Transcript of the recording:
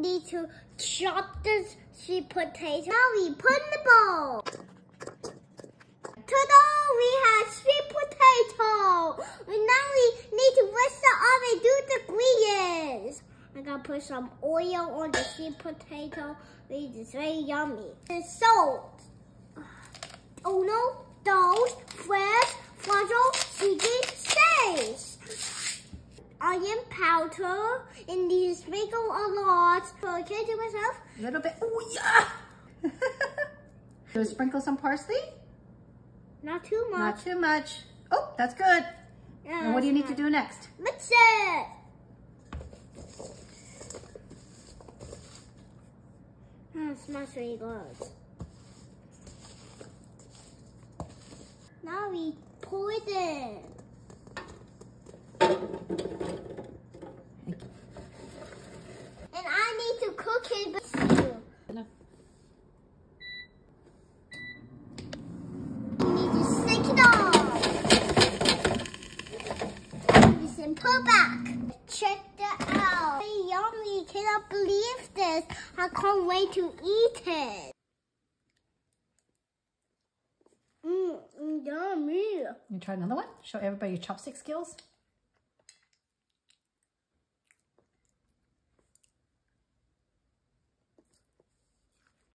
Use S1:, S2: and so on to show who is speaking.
S1: need to chop this sweet potato. Now we put in the bowl. Ta-da! We have sweet potato. And now we need to whisk the oven, do the ingredients. I gotta put some oil on the sweet potato. It's very yummy. And salt. Powder and these sprinkle a lot. So I can do myself.
S2: A little bit. Oh, yeah. so sprinkle some parsley.
S1: Not too much.
S2: Not too much. Oh, that's good.
S1: Yeah,
S2: and what do you need
S1: not.
S2: to do next?
S1: Mix it. Oh, it smells really good. Now we pour it in. And I it with you. Need to stick it on. Listen, pull back. Check that out. Very yummy. Cannot believe this. I can't wait to eat it. Mmm, yummy.
S2: You try another one? Show everybody your chopstick skills.